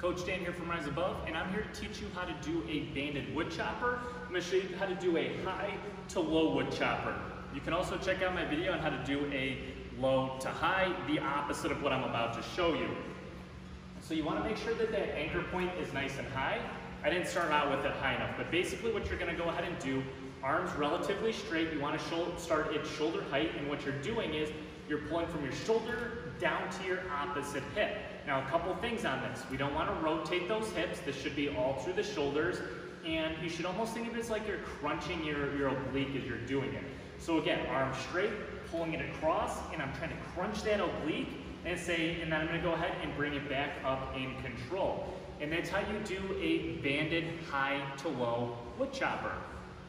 Coach Dan here from Rise Above, and I'm here to teach you how to do a banded wood chopper. I'm going to show you how to do a high to low wood chopper. You can also check out my video on how to do a low to high, the opposite of what I'm about to show you. So you want to make sure that that anchor point is nice and high. I didn't start out with it high enough, but basically what you're going to go ahead and do, arms relatively straight, you want to start at shoulder height, and what you're doing is you're pulling from your shoulder down to your opposite hip. Now, a couple things on this. We don't want to rotate those hips. This should be all through the shoulders. And you should almost think of it as like you're crunching your, your oblique as you're doing it. So again, arm straight, pulling it across, and I'm trying to crunch that oblique and say, and then I'm gonna go ahead and bring it back up in control. And that's how you do a banded high to low wood chopper.